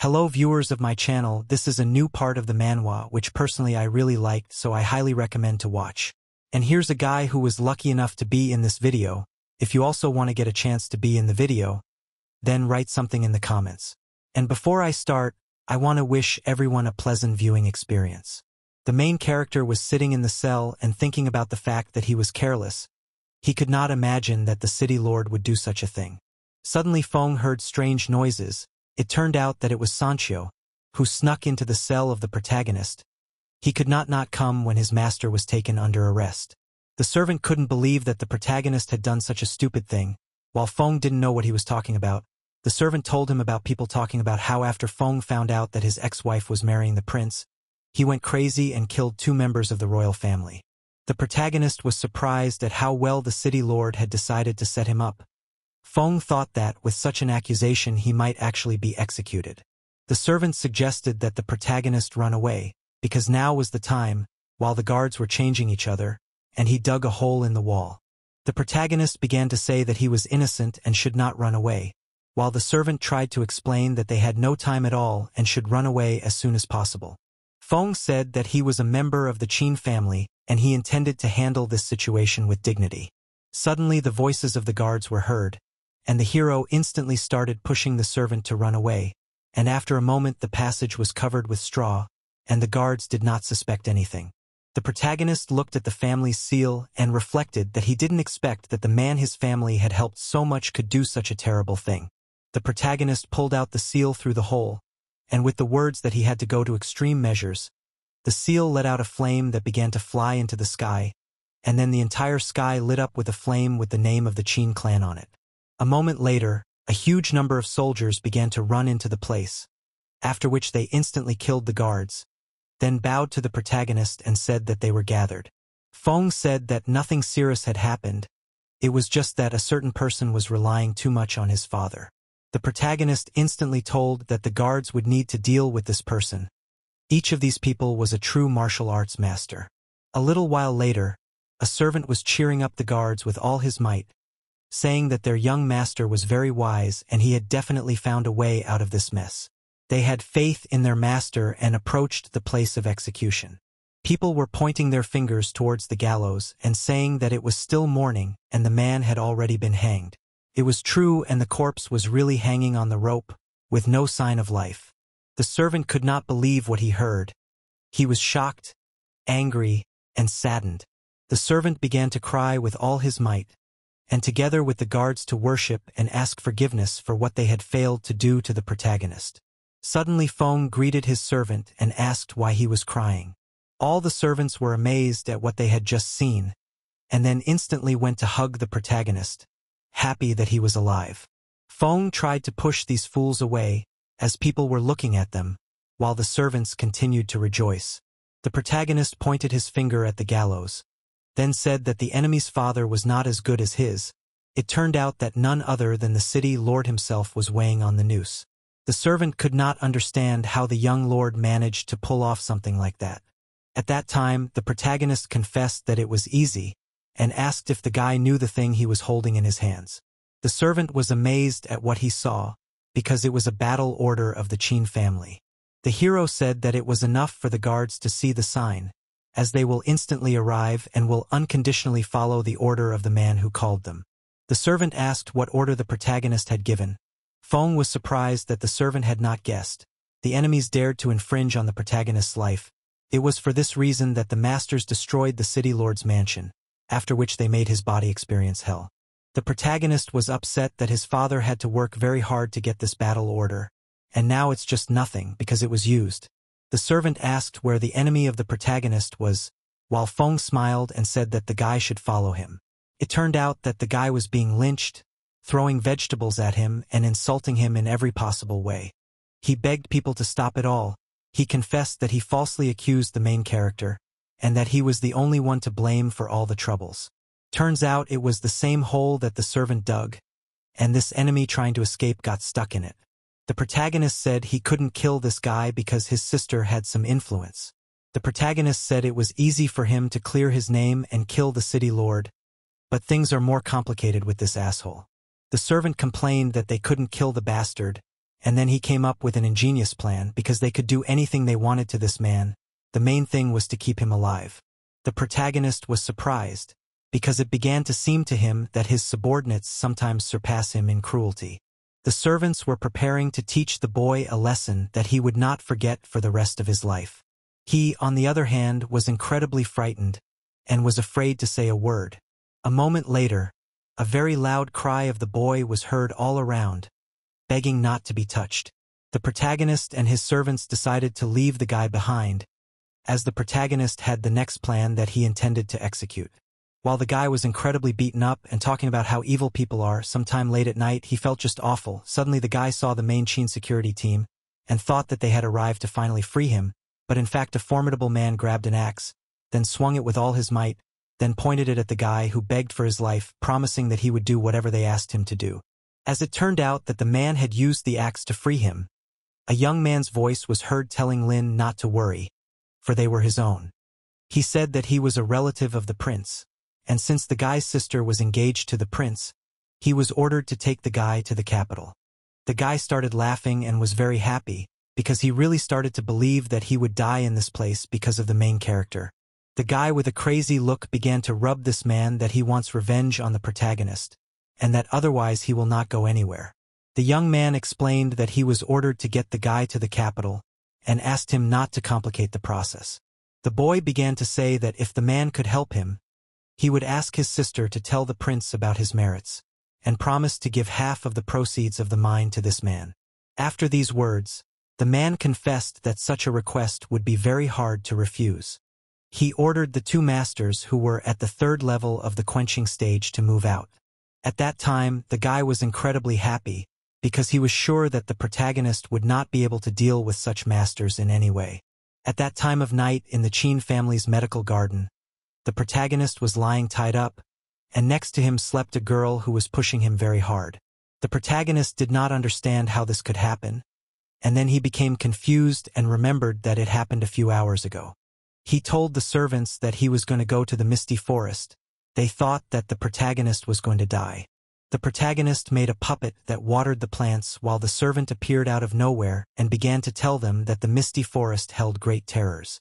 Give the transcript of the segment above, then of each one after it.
Hello viewers of my channel, this is a new part of the manhwa which personally I really liked so I highly recommend to watch. And here's a guy who was lucky enough to be in this video. If you also want to get a chance to be in the video, then write something in the comments. And before I start, I want to wish everyone a pleasant viewing experience. The main character was sitting in the cell and thinking about the fact that he was careless. He could not imagine that the city lord would do such a thing. Suddenly Feng heard strange noises, it turned out that it was Sancho, who snuck into the cell of the protagonist. He could not not come when his master was taken under arrest. The servant couldn't believe that the protagonist had done such a stupid thing. While Feng didn't know what he was talking about, the servant told him about people talking about how after Feng found out that his ex-wife was marrying the prince, he went crazy and killed two members of the royal family. The protagonist was surprised at how well the city lord had decided to set him up. Feng thought that, with such an accusation, he might actually be executed. The servant suggested that the protagonist run away, because now was the time, while the guards were changing each other, and he dug a hole in the wall. The protagonist began to say that he was innocent and should not run away, while the servant tried to explain that they had no time at all and should run away as soon as possible. Feng said that he was a member of the Qin family and he intended to handle this situation with dignity. Suddenly the voices of the guards were heard, and the hero instantly started pushing the servant to run away, and after a moment the passage was covered with straw, and the guards did not suspect anything. The protagonist looked at the family's seal and reflected that he didn't expect that the man his family had helped so much could do such a terrible thing. The protagonist pulled out the seal through the hole, and with the words that he had to go to extreme measures, the seal let out a flame that began to fly into the sky, and then the entire sky lit up with a flame with the name of the Qin clan on it. A moment later, a huge number of soldiers began to run into the place, after which they instantly killed the guards, then bowed to the protagonist and said that they were gathered. Feng said that nothing serious had happened, it was just that a certain person was relying too much on his father. The protagonist instantly told that the guards would need to deal with this person. Each of these people was a true martial arts master. A little while later, a servant was cheering up the guards with all his might, saying that their young master was very wise and he had definitely found a way out of this mess. They had faith in their master and approached the place of execution. People were pointing their fingers towards the gallows and saying that it was still morning and the man had already been hanged. It was true and the corpse was really hanging on the rope, with no sign of life. The servant could not believe what he heard. He was shocked, angry, and saddened. The servant began to cry with all his might, and together with the guards to worship and ask forgiveness for what they had failed to do to the protagonist. Suddenly Feng greeted his servant and asked why he was crying. All the servants were amazed at what they had just seen, and then instantly went to hug the protagonist, happy that he was alive. Feng tried to push these fools away, as people were looking at them, while the servants continued to rejoice. The protagonist pointed his finger at the gallows, then said that the enemy's father was not as good as his. It turned out that none other than the city lord himself was weighing on the noose. The servant could not understand how the young lord managed to pull off something like that. At that time, the protagonist confessed that it was easy, and asked if the guy knew the thing he was holding in his hands. The servant was amazed at what he saw, because it was a battle order of the Qin family. The hero said that it was enough for the guards to see the sign, as they will instantly arrive and will unconditionally follow the order of the man who called them. The servant asked what order the protagonist had given. Feng was surprised that the servant had not guessed. The enemies dared to infringe on the protagonist's life. It was for this reason that the masters destroyed the city lord's mansion, after which they made his body experience hell. The protagonist was upset that his father had to work very hard to get this battle order, and now it's just nothing because it was used. The servant asked where the enemy of the protagonist was, while Feng smiled and said that the guy should follow him. It turned out that the guy was being lynched, throwing vegetables at him and insulting him in every possible way. He begged people to stop it all. He confessed that he falsely accused the main character, and that he was the only one to blame for all the troubles. Turns out it was the same hole that the servant dug, and this enemy trying to escape got stuck in it. The protagonist said he couldn't kill this guy because his sister had some influence. The protagonist said it was easy for him to clear his name and kill the city lord, but things are more complicated with this asshole. The servant complained that they couldn't kill the bastard, And then he came up with an ingenious plan because they could do anything they wanted to this man. The main thing was to keep him alive. The protagonist was surprised because it began to seem to him that his subordinates sometimes surpass him in cruelty. The servants were preparing to teach the boy a lesson that he would not forget for the rest of his life. He, on the other hand, was incredibly frightened and was afraid to say a word. A moment later, a very loud cry of the boy was heard all around, begging not to be touched. The protagonist and his servants decided to leave the guy behind, as the protagonist had the next plan that he intended to execute. While the guy was incredibly beaten up and talking about how evil people are, sometime late at night he felt just awful. Suddenly the guy saw the main Qin security team and thought that they had arrived to finally free him, but in fact a formidable man grabbed an axe, then swung it with all his might, then pointed it at the guy who begged for his life, promising that he would do whatever they asked him to do. As it turned out that the man had used the axe to free him, a young man's voice was heard telling Lin not to worry, for they were his own. He said that he was a relative of the prince, and since the guy's sister was engaged to the prince, he was ordered to take the guy to the capital. The guy started laughing and was very happy, because he really started to believe that he would die in this place because of the main character. The guy with a crazy look began to rub this man that he wants revenge on the protagonist, and that otherwise he will not go anywhere. The young man explained that he was ordered to get the guy to the capital, and asked him not to complicate the process. The boy began to say that if the man could help him, he would ask his sister to tell the prince about his merits, and promised to give half of the proceeds of the mine to this man. After these words, the man confessed that such a request would be very hard to refuse. He ordered the two masters who were at the third level of the quenching stage to move out. At that time, the guy was incredibly happy, because he was sure that the protagonist would not be able to deal with such masters in any way. At that time of night in the Qin family's medical garden, the protagonist was lying tied up, and next to him slept a girl who was pushing him very hard. The protagonist did not understand how this could happen, and then he became confused and remembered that it happened a few hours ago. He told the servants that he was going to go to the misty forest. They thought that the protagonist was going to die. The protagonist made a puppet that watered the plants while the servant appeared out of nowhere and began to tell them that the misty forest held great terrors.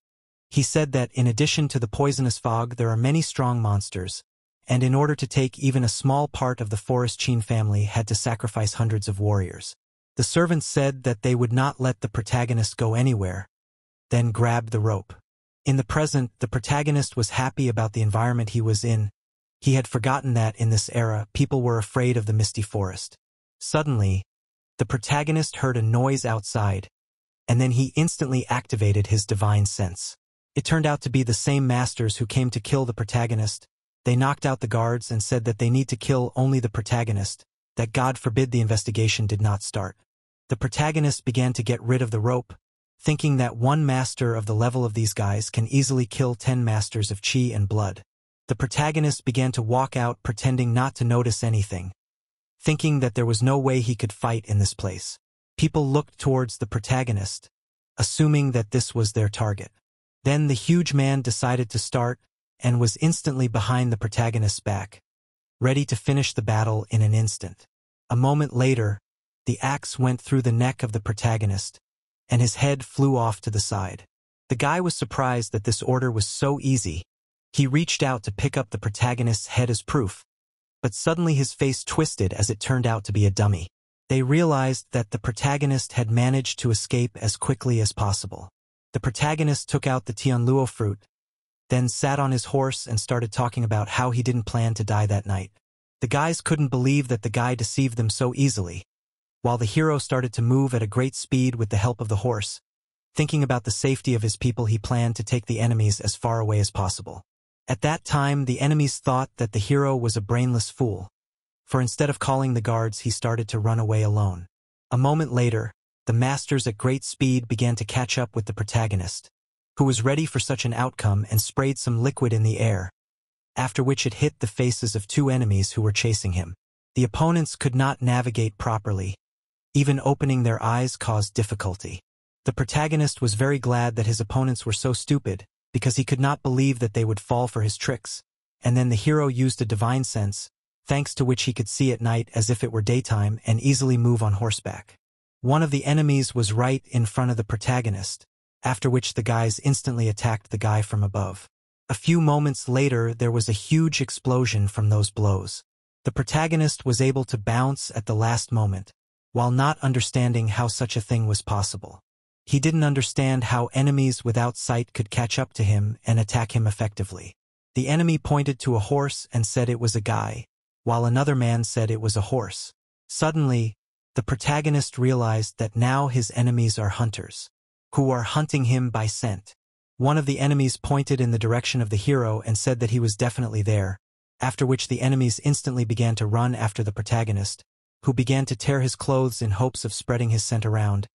He said that in addition to the poisonous fog, there are many strong monsters, and in order to take even a small part of the Forest Qin family had to sacrifice hundreds of warriors. The servants said that they would not let the protagonist go anywhere, then grabbed the rope. In the present, the protagonist was happy about the environment he was in. He had forgotten that, in this era, people were afraid of the misty forest. Suddenly, the protagonist heard a noise outside, and then he instantly activated his divine sense. It turned out to be the same masters who came to kill the protagonist. They knocked out the guards and said that they need to kill only the protagonist, that God forbid the investigation did not start. The protagonist began to get rid of the rope, thinking that one master of the level of these guys can easily kill ten masters of chi and blood. The protagonist began to walk out pretending not to notice anything, thinking that there was no way he could fight in this place. People looked towards the protagonist, assuming that this was their target. Then the huge man decided to start and was instantly behind the protagonist's back, ready to finish the battle in an instant. A moment later, the axe went through the neck of the protagonist, and his head flew off to the side. The guy was surprised that this order was so easy. He reached out to pick up the protagonist's head as proof, but suddenly his face twisted as it turned out to be a dummy. They realized that the protagonist had managed to escape as quickly as possible. The protagonist took out the Tianluo fruit, then sat on his horse and started talking about how he didn't plan to die that night. The guys couldn't believe that the guy deceived them so easily, while the hero started to move at a great speed with the help of the horse. Thinking about the safety of his people he planned to take the enemies as far away as possible. At that time, the enemies thought that the hero was a brainless fool, for instead of calling the guards, he started to run away alone. A moment later, the masters at great speed began to catch up with the protagonist, who was ready for such an outcome and sprayed some liquid in the air, after which it hit the faces of two enemies who were chasing him. The opponents could not navigate properly. Even opening their eyes caused difficulty. The protagonist was very glad that his opponents were so stupid, because he could not believe that they would fall for his tricks. And then the hero used a divine sense, thanks to which he could see at night as if it were daytime and easily move on horseback. One of the enemies was right in front of the protagonist, after which the guys instantly attacked the guy from above. A few moments later, there was a huge explosion from those blows. The protagonist was able to bounce at the last moment, while not understanding how such a thing was possible. He didn't understand how enemies without sight could catch up to him and attack him effectively. The enemy pointed to a horse and said it was a guy, while another man said it was a horse. Suddenly, the protagonist realized that now his enemies are hunters, who are hunting him by scent. One of the enemies pointed in the direction of the hero and said that he was definitely there, after which the enemies instantly began to run after the protagonist, who began to tear his clothes in hopes of spreading his scent around,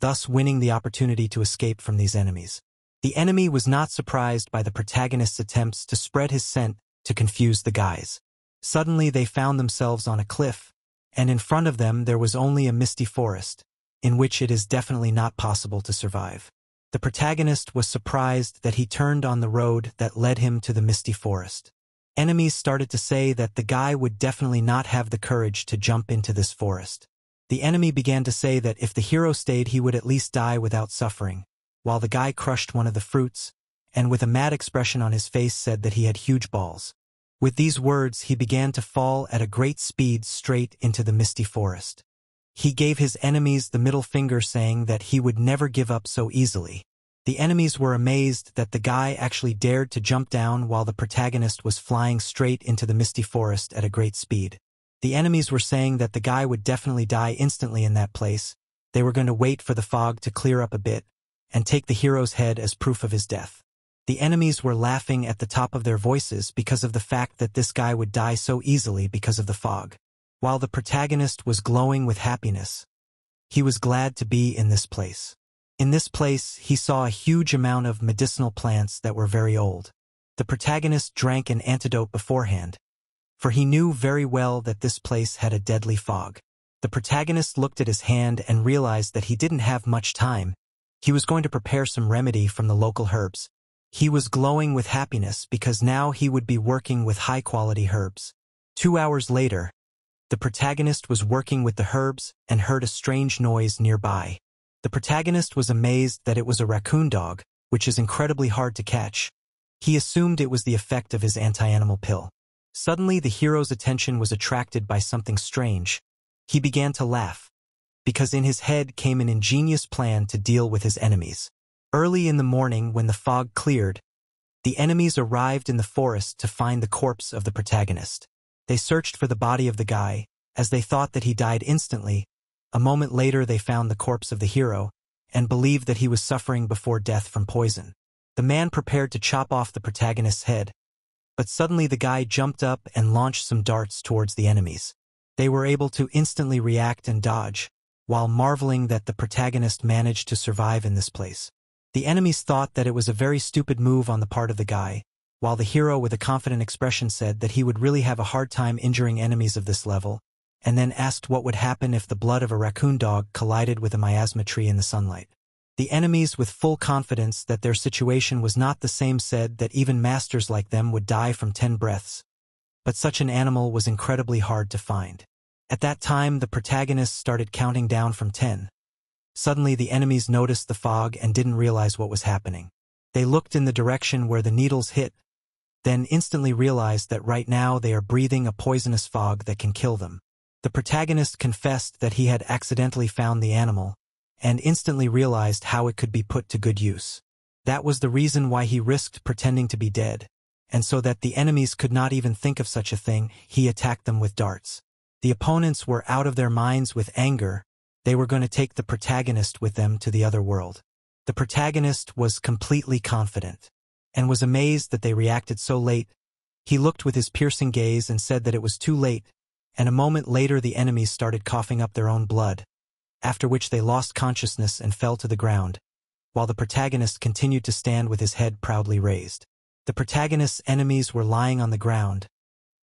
thus winning the opportunity to escape from these enemies. The enemy was not surprised by the protagonist's attempts to spread his scent to confuse the guys. Suddenly they found themselves on a cliff, and in front of them there was only a misty forest, in which it is definitely not possible to survive. The protagonist was surprised that he turned on the road that led him to the misty forest. Enemies started to say that the guy would definitely not have the courage to jump into this forest. The enemy began to say that if the hero stayed he would at least die without suffering, while the guy crushed one of the fruits, and with a mad expression on his face said that he had huge balls. With these words he began to fall at a great speed straight into the misty forest. He gave his enemies the middle finger saying that he would never give up so easily. The enemies were amazed that the guy actually dared to jump down while the protagonist was flying straight into the misty forest at a great speed. The enemies were saying that the guy would definitely die instantly in that place. They were going to wait for the fog to clear up a bit and take the hero's head as proof of his death. The enemies were laughing at the top of their voices because of the fact that this guy would die so easily because of the fog. While the protagonist was glowing with happiness, he was glad to be in this place. In this place, he saw a huge amount of medicinal plants that were very old. The protagonist drank an antidote beforehand, for he knew very well that this place had a deadly fog. The protagonist looked at his hand and realized that he didn't have much time. He was going to prepare some remedy from the local herbs. He was glowing with happiness because now he would be working with high-quality herbs. Two hours later, the protagonist was working with the herbs and heard a strange noise nearby. The protagonist was amazed that it was a raccoon dog, which is incredibly hard to catch. He assumed it was the effect of his anti-animal pill. Suddenly, the hero's attention was attracted by something strange. He began to laugh, because in his head came an ingenious plan to deal with his enemies. Early in the morning, when the fog cleared, the enemies arrived in the forest to find the corpse of the protagonist. They searched for the body of the guy, as they thought that he died instantly, a moment later they found the corpse of the hero and believed that he was suffering before death from poison. The man prepared to chop off the protagonist's head, but suddenly the guy jumped up and launched some darts towards the enemies. They were able to instantly react and dodge, while marveling that the protagonist managed to survive in this place. The enemies thought that it was a very stupid move on the part of the guy, while the hero with a confident expression said that he would really have a hard time injuring enemies of this level, and then asked what would happen if the blood of a raccoon dog collided with a miasma tree in the sunlight. The enemies, with full confidence that their situation was not the same, said that even masters like them would die from ten breaths. But such an animal was incredibly hard to find. At that time, the protagonists started counting down from ten. Suddenly, the enemies noticed the fog and didn't realize what was happening. They looked in the direction where the needles hit, then instantly realized that right now they are breathing a poisonous fog that can kill them. The protagonist confessed that he had accidentally found the animal, and instantly realized how it could be put to good use. That was the reason why he risked pretending to be dead, and so that the enemies could not even think of such a thing, he attacked them with darts. The opponents were out of their minds with anger, they were going to take the protagonist with them to the other world. The protagonist was completely confident, and was amazed that they reacted so late. He looked with his piercing gaze and said that it was too late, and a moment later the enemies started coughing up their own blood, after which they lost consciousness and fell to the ground, while the protagonist continued to stand with his head proudly raised. The protagonist's enemies were lying on the ground.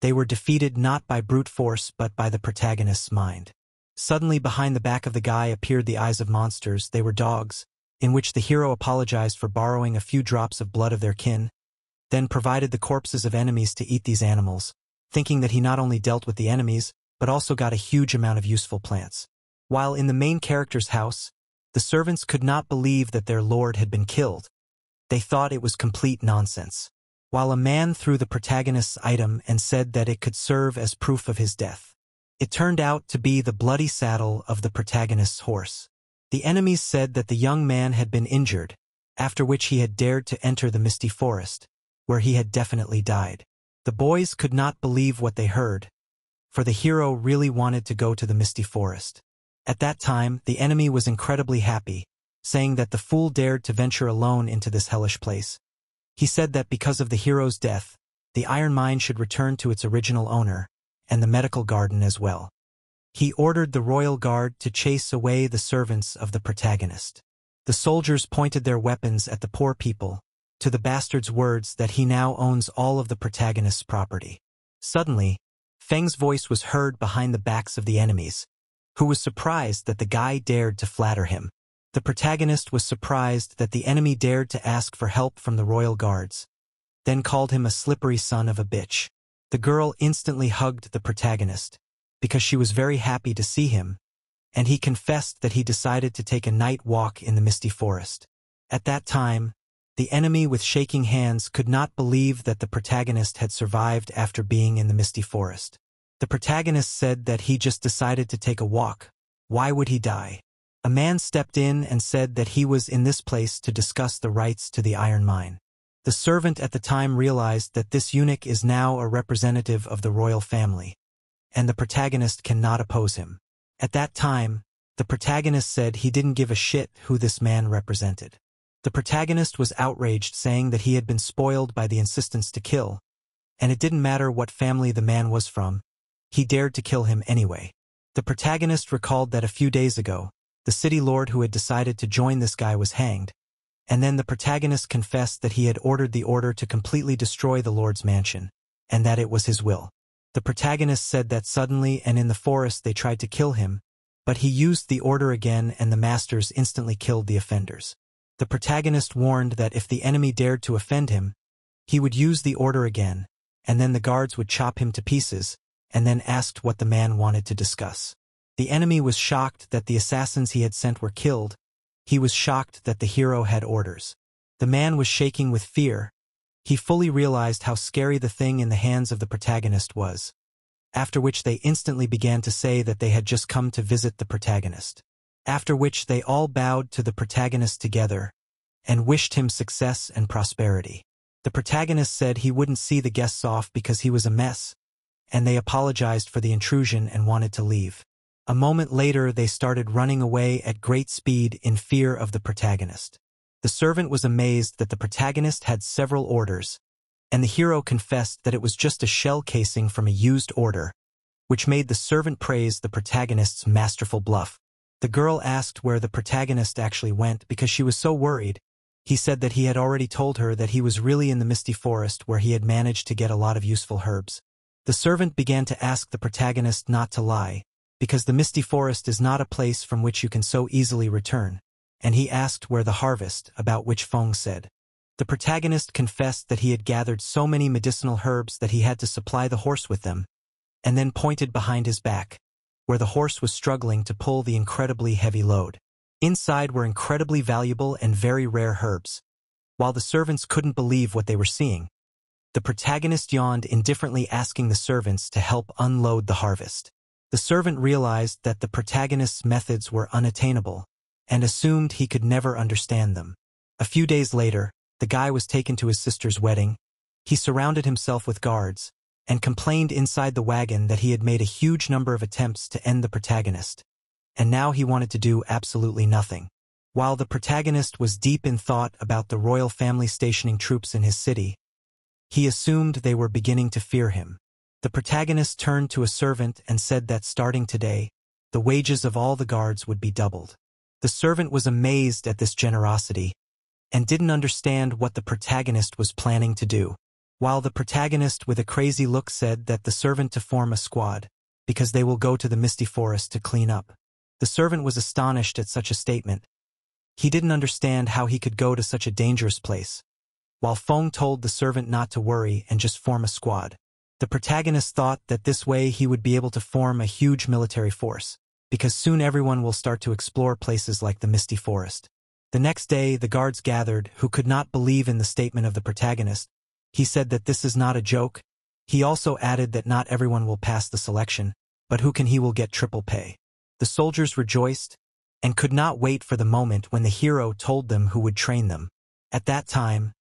They were defeated not by brute force but by the protagonist's mind. Suddenly behind the back of the guy appeared the eyes of monsters, they were dogs, in which the hero apologized for borrowing a few drops of blood of their kin, then provided the corpses of enemies to eat these animals, thinking that he not only dealt with the enemies, but also got a huge amount of useful plants. While in the main character's house, the servants could not believe that their lord had been killed. They thought it was complete nonsense. While a man threw the protagonist's item and said that it could serve as proof of his death. It turned out to be the bloody saddle of the protagonist's horse. The enemies said that the young man had been injured, after which he had dared to enter the misty forest, where he had definitely died. The boys could not believe what they heard, for the hero really wanted to go to the misty forest. At that time, the enemy was incredibly happy, saying that the fool dared to venture alone into this hellish place. He said that because of the hero's death, the iron mine should return to its original owner, and the medical garden as well. He ordered the royal guard to chase away the servants of the protagonist. The soldiers pointed their weapons at the poor people, to the bastard's words that he now owns all of the protagonist's property. Suddenly, Feng's voice was heard behind the backs of the enemies, who was surprised that the guy dared to flatter him. The protagonist was surprised that the enemy dared to ask for help from the royal guards, then called him a slippery son of a bitch. The girl instantly hugged the protagonist, because she was very happy to see him, and he confessed that he decided to take a night walk in the misty forest. At that time, the enemy with shaking hands could not believe that the protagonist had survived after being in the misty forest. The protagonist said that he just decided to take a walk. Why would he die? A man stepped in and said that he was in this place to discuss the rights to the iron mine. The servant at the time realized that this eunuch is now a representative of the royal family, and the protagonist cannot oppose him. At that time, the protagonist said he didn't give a shit who this man represented. The protagonist was outraged saying that he had been spoiled by the insistence to kill, and it didn't matter what family the man was from, he dared to kill him anyway. The protagonist recalled that a few days ago, the city lord who had decided to join this guy was hanged, and then the protagonist confessed that he had ordered the order to completely destroy the lord's mansion, and that it was his will. The protagonist said that suddenly and in the forest they tried to kill him, but he used the order again and the masters instantly killed the offenders. The protagonist warned that if the enemy dared to offend him, he would use the order again, and then the guards would chop him to pieces, and then asked what the man wanted to discuss. The enemy was shocked that the assassins he had sent were killed. He was shocked that the hero had orders. The man was shaking with fear. He fully realized how scary the thing in the hands of the protagonist was. After which they instantly began to say that they had just come to visit the protagonist. After which they all bowed to the protagonist together and wished him success and prosperity. The protagonist said he wouldn't see the guests off because he was a mess, and they apologized for the intrusion and wanted to leave. A moment later, they started running away at great speed in fear of the protagonist. The servant was amazed that the protagonist had several orders, and the hero confessed that it was just a shell casing from a used order, which made the servant praise the protagonist's masterful bluff. The girl asked where the protagonist actually went because she was so worried. He said that he had already told her that he was really in the misty forest where he had managed to get a lot of useful herbs. The servant began to ask the protagonist not to lie, because the misty forest is not a place from which you can so easily return, and he asked where the harvest, about which Feng said. The protagonist confessed that he had gathered so many medicinal herbs that he had to supply the horse with them, and then pointed behind his back, where the horse was struggling to pull the incredibly heavy load. Inside were incredibly valuable and very rare herbs. While the servants couldn't believe what they were seeing, the protagonist yawned indifferently asking the servants to help unload the harvest. The servant realized that the protagonist's methods were unattainable and assumed he could never understand them. A few days later, the guy was taken to his sister's wedding. He surrounded himself with guards and complained inside the wagon that he had made a huge number of attempts to end the protagonist, and now he wanted to do absolutely nothing. While the protagonist was deep in thought about the royal family stationing troops in his city, he assumed they were beginning to fear him. The protagonist turned to a servant and said that starting today, the wages of all the guards would be doubled. The servant was amazed at this generosity and didn't understand what the protagonist was planning to do, while the protagonist with a crazy look said that the servant to form a squad, because they will go to the misty forest to clean up. The servant was astonished at such a statement. He didn't understand how he could go to such a dangerous place while Feng told the servant not to worry and just form a squad. The protagonist thought that this way he would be able to form a huge military force. because soon everyone will start to explore places like the Misty Forest. The next day, the guards gathered, who could not believe in the statement of the protagonist. He said that this is not a joke. He also added that not everyone will pass the selection, but who can he will get triple pay. The soldiers rejoiced and could not wait for the moment when the hero told them who would train them. At that time,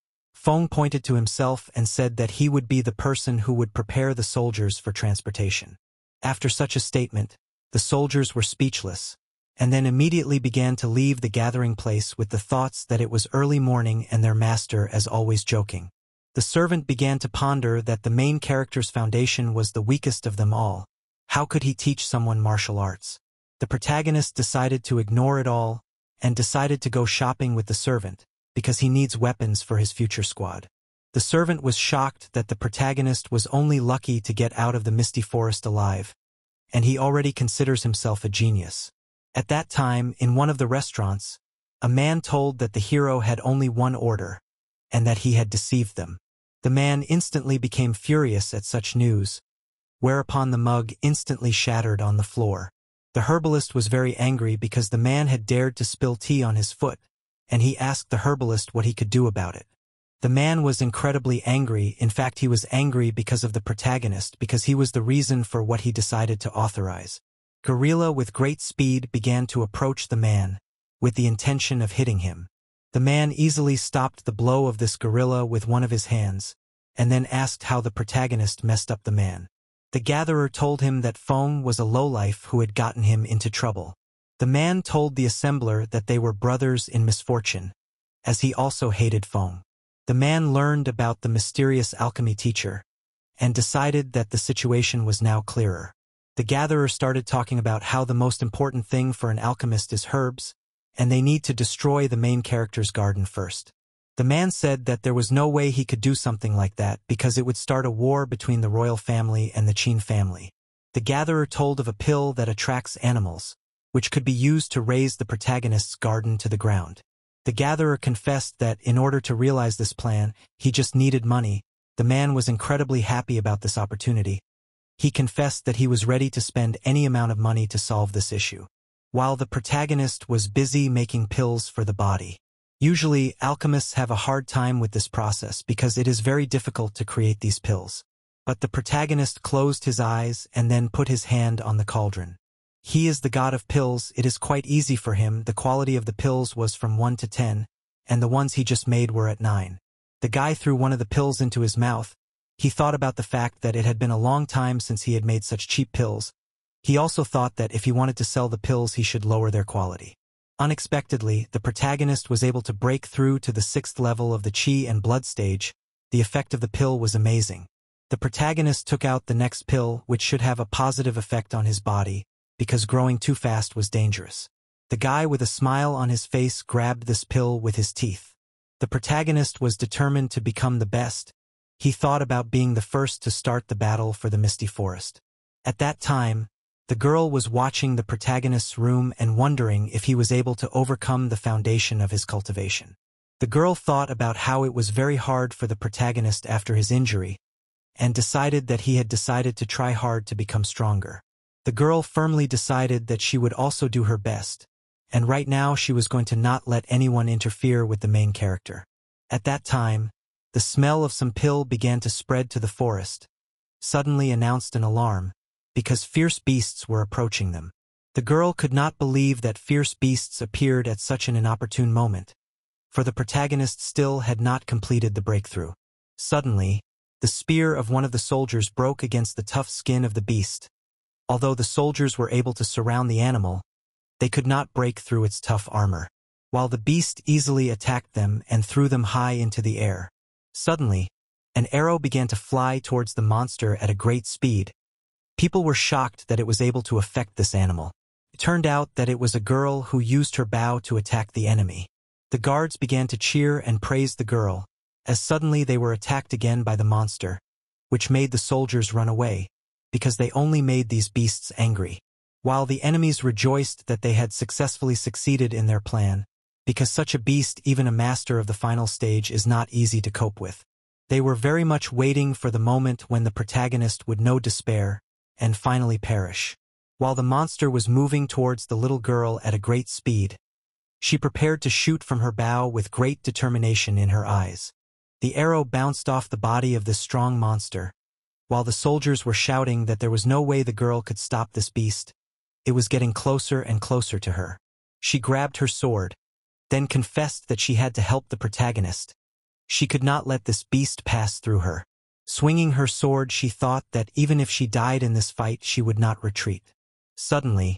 Feng pointed to himself and said that he would be the person who would prepare the soldiers for transportation. After such a statement, the soldiers were speechless, and then immediately began to leave the gathering place with the thoughts that it was early morning and their master as always joking. The servant began to ponder that the main character's foundation was the weakest of them all. How could he teach someone martial arts? The protagonist decided to ignore it all and decided to go shopping with the servant, because he needs weapons for his future squad. The servant was shocked that the protagonist was only lucky to get out of the misty forest alive, and he already considers himself a genius. At that time, in one of the restaurants, a man told that the hero had only one order, and that he had deceived them. The man instantly became furious at such news, whereupon the mug instantly shattered on the floor. The herbalist was very angry because the man had dared to spill tea on his foot, and he asked the herbalist what he could do about it. The man was incredibly angry, in fact he was angry because of the protagonist because he was the reason for what he decided to authorize. Gorilla with great speed began to approach the man, with the intention of hitting him. The man easily stopped the blow of this gorilla with one of his hands, and then asked how the protagonist messed up the man. The gatherer told him that Feng was a lowlife who had gotten him into trouble. The man told the assembler that they were brothers in misfortune, as he also hated Feng. The man learned about the mysterious alchemy teacher and decided that the situation was now clearer. The gatherer started talking about how the most important thing for an alchemist is herbs, and they need to destroy the main character's garden first. The man said that there was no way he could do something like that because it would start a war between the royal family and the Qin family. The gatherer told of a pill that attracts animals, which could be used to raise the protagonist's garden to the ground. The gatherer confessed that in order to realize this plan, he just needed money. The man was incredibly happy about this opportunity. He confessed that he was ready to spend any amount of money to solve this issue, while the protagonist was busy making pills for the body. Usually, alchemists have a hard time with this process because it is very difficult to create these pills. But the protagonist closed his eyes and then put his hand on the cauldron. He is the god of pills, it is quite easy for him, the quality of the pills was from 1 to 10, and the ones he just made were at 9. The guy threw one of the pills into his mouth. He thought about the fact that it had been a long time since he had made such cheap pills. He also thought that if he wanted to sell the pills he should lower their quality. Unexpectedly, the protagonist was able to break through to the sixth level of the chi and blood stage. The effect of the pill was amazing. The protagonist took out the next pill, which should have a positive effect on his body, because growing too fast was dangerous. The guy with a smile on his face grabbed this pill with his teeth. The protagonist was determined to become the best. He thought about being the first to start the battle for the Misty Forest. At that time, the girl was watching the protagonist's room and wondering if he was able to overcome the foundation of his cultivation. The girl thought about how it was very hard for the protagonist after his injury, and decided that he had decided to try hard to become stronger. The girl firmly decided that she would also do her best, and right now she was going to not let anyone interfere with the main character. At that time, the smell of some pill began to spread to the forest, suddenly announced an alarm, because fierce beasts were approaching them. The girl could not believe that fierce beasts appeared at such an inopportune moment, for the protagonist still had not completed the breakthrough. Suddenly, the spear of one of the soldiers broke against the tough skin of the beast, Although the soldiers were able to surround the animal, they could not break through its tough armor, while the beast easily attacked them and threw them high into the air. Suddenly, an arrow began to fly towards the monster at a great speed. People were shocked that it was able to affect this animal. It turned out that it was a girl who used her bow to attack the enemy. The guards began to cheer and praise the girl, as suddenly they were attacked again by the monster, which made the soldiers run away because they only made these beasts angry, while the enemies rejoiced that they had successfully succeeded in their plan, because such a beast, even a master of the final stage, is not easy to cope with. They were very much waiting for the moment when the protagonist would know despair and finally perish. While the monster was moving towards the little girl at a great speed, she prepared to shoot from her bow with great determination in her eyes. The arrow bounced off the body of this strong monster. While the soldiers were shouting that there was no way the girl could stop this beast, it was getting closer and closer to her. She grabbed her sword, then confessed that she had to help the protagonist. She could not let this beast pass through her. Swinging her sword, she thought that even if she died in this fight, she would not retreat. Suddenly,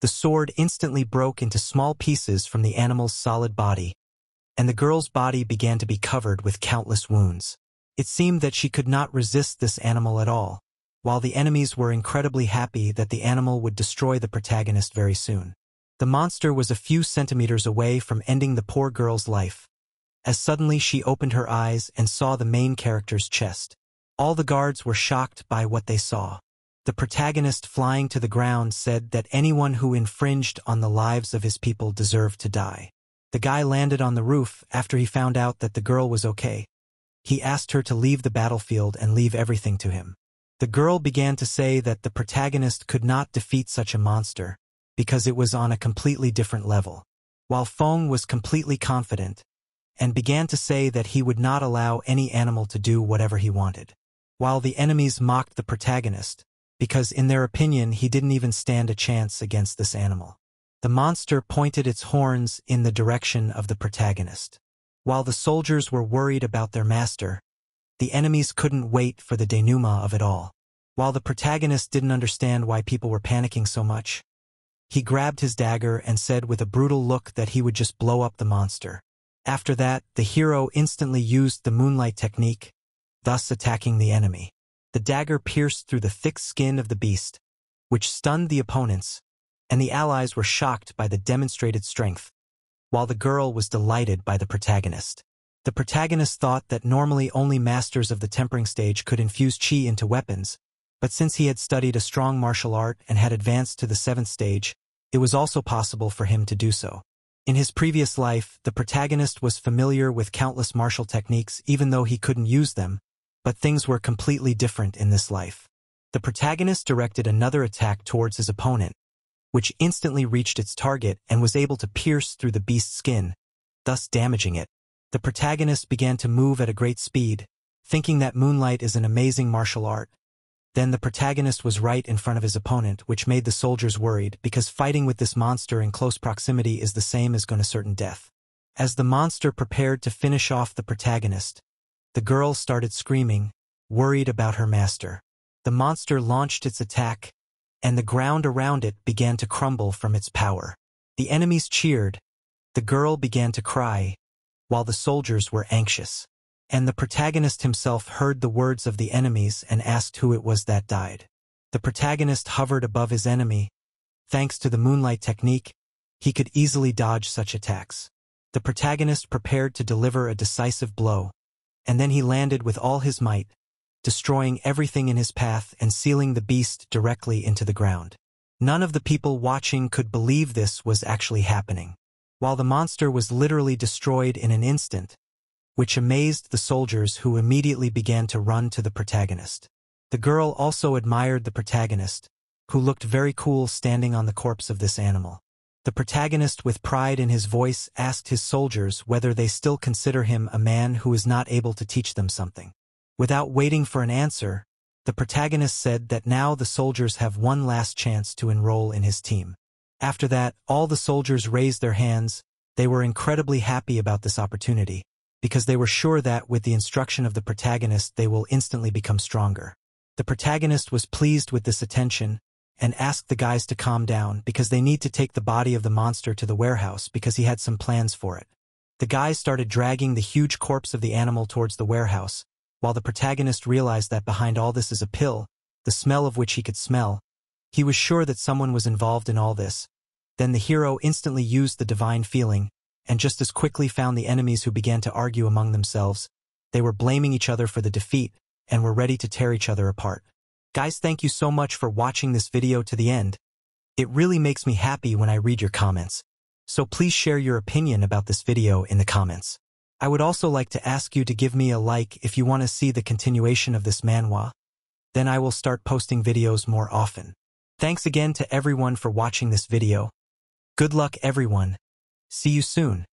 the sword instantly broke into small pieces from the animal's solid body, and the girl's body began to be covered with countless wounds. It seemed that she could not resist this animal at all, while the enemies were incredibly happy that the animal would destroy the protagonist very soon. The monster was a few centimeters away from ending the poor girl's life, as suddenly she opened her eyes and saw the main character's chest. All the guards were shocked by what they saw. The protagonist flying to the ground said that anyone who infringed on the lives of his people deserved to die. The guy landed on the roof after he found out that the girl was okay. He asked her to leave the battlefield and leave everything to him. The girl began to say that the protagonist could not defeat such a monster, because it was on a completely different level. While Feng was completely confident, and began to say that he would not allow any animal to do whatever he wanted. While the enemies mocked the protagonist, because in their opinion he didn't even stand a chance against this animal. The monster pointed its horns in the direction of the protagonist. While the soldiers were worried about their master, the enemies couldn't wait for the denouement of it all. While the protagonist didn't understand why people were panicking so much, he grabbed his dagger and said with a brutal look that he would just blow up the monster. After that, the hero instantly used the moonlight technique, thus attacking the enemy. The dagger pierced through the thick skin of the beast, which stunned the opponents, and the allies were shocked by the demonstrated strength, while the girl was delighted by the protagonist. The protagonist thought that normally only masters of the tempering stage could infuse chi into weapons, but since he had studied a strong martial art and had advanced to the seventh stage, it was also possible for him to do so. In his previous life, the protagonist was familiar with countless martial techniques even though he couldn't use them, but things were completely different in this life. The protagonist directed another attack towards his opponent, which instantly reached its target and was able to pierce through the beast's skin, thus damaging it. The protagonist began to move at a great speed, thinking that moonlight is an amazing martial art. Then the protagonist was right in front of his opponent, which made the soldiers worried, because fighting with this monster in close proximity is the same as going to certain death. As the monster prepared to finish off the protagonist, the girl started screaming, worried about her master. The monster launched its attack, and the ground around it began to crumble from its power. The enemies cheered. The girl began to cry, while the soldiers were anxious. And the protagonist himself heard the words of the enemies and asked who it was that died. The protagonist hovered above his enemy. Thanks to the moonlight technique, he could easily dodge such attacks. The protagonist prepared to deliver a decisive blow, and then he landed with all his might, destroying everything in his path and sealing the beast directly into the ground. None of the people watching could believe this was actually happening, while the monster was literally destroyed in an instant, which amazed the soldiers who immediately began to run to the protagonist. The girl also admired the protagonist, who looked very cool standing on the corpse of this animal. The protagonist with pride in his voice asked his soldiers whether they still consider him a man who is not able to teach them something. Without waiting for an answer, the protagonist said that now the soldiers have one last chance to enroll in his team. After that, all the soldiers raised their hands. They were incredibly happy about this opportunity, because they were sure that, with the instruction of the protagonist, they will instantly become stronger. The protagonist was pleased with this attention, and asked the guys to calm down because they need to take the body of the monster to the warehouse because he had some plans for it. The guys started dragging the huge corpse of the animal towards the warehouse, while the protagonist realized that behind all this is a pill, the smell of which he could smell. He was sure that someone was involved in all this. Then the hero instantly used the divine feeling, and just as quickly found the enemies who began to argue among themselves. They were blaming each other for the defeat, and were ready to tear each other apart. Guys, thank you so much for watching this video to the end. It really makes me happy when I read your comments. So please share your opinion about this video in the comments. I would also like to ask you to give me a like if you want to see the continuation of this manhwa. Then I will start posting videos more often. Thanks again to everyone for watching this video. Good luck everyone. See you soon.